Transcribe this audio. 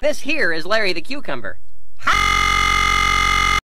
This here is Larry the Cucumber.